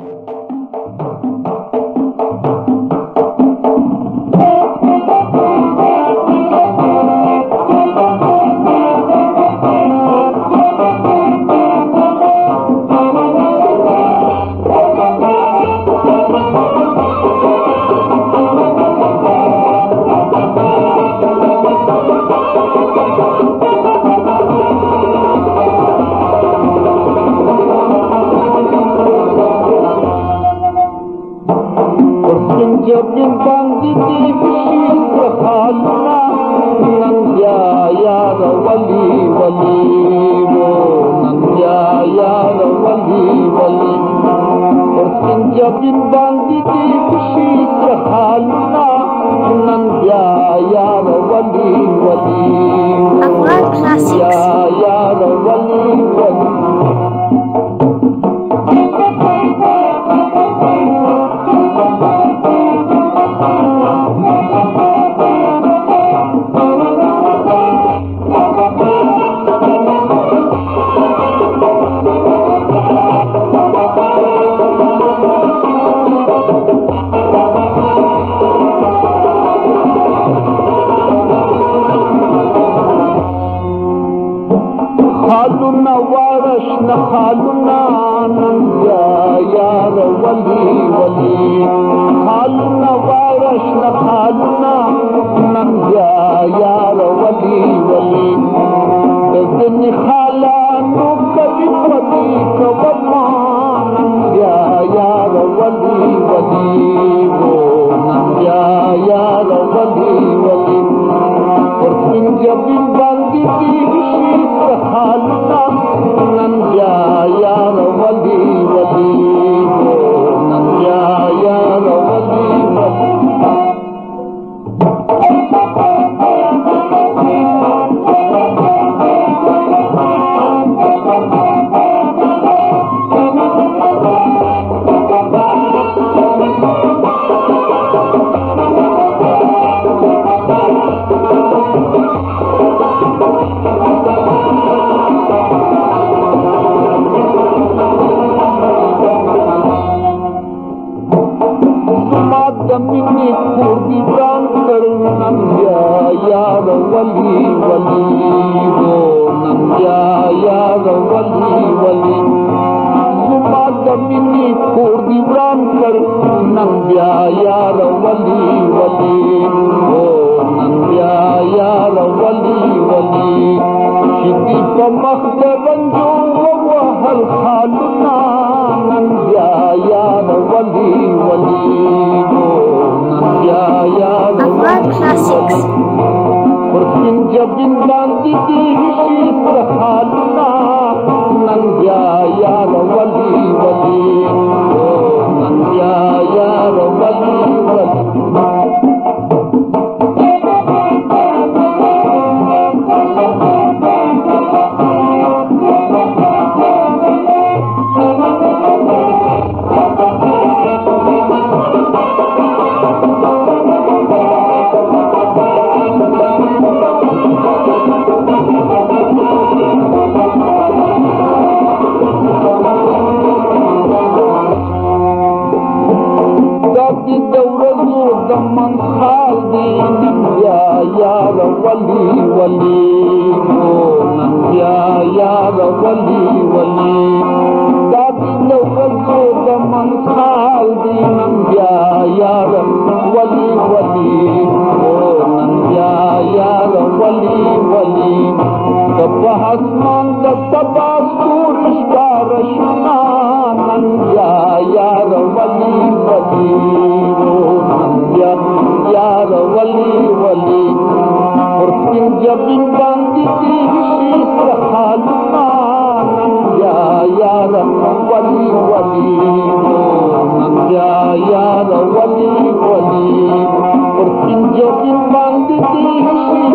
you. I'm. खालष न खाधो वगीवली ملي کور دی وران کړ نن بیا یار ولی ولی او نن بیا یار ولی ولی شدی په مخ د بنجو او هر حالنا نن بیا یار ولی ولی نن بیا یار ولی پرسن جبن باندې کې هیڅ پر حالنا نن بیا یار ولی Oh من خال دينيالي بلي هو ننڍيا يا يا ولي ولي خال دين ويا يار بلولي ننڍا يار بلولي ڀڳوان تپاس ننڍا يار بل بل يا يا ولي. ولي اور پھر جب انسان کی ولي. حال یا یا ولي. ولي یا یا ولی ولی اور پھر جب انسان کی تیری